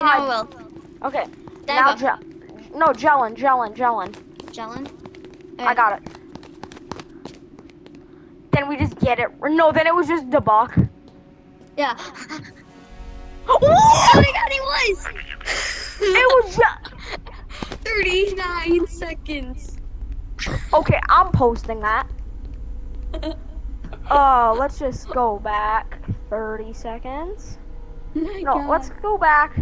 I will. Okay. Now, gel. No, gelin, gelin, gelin. Jelen. I got it. Then we just get it. No, then it was just debug. Yeah. oh my god, he was! It was just. 39 seconds. Okay, I'm posting that. Uh, let's just go back 30 seconds. Oh No, God. let's go back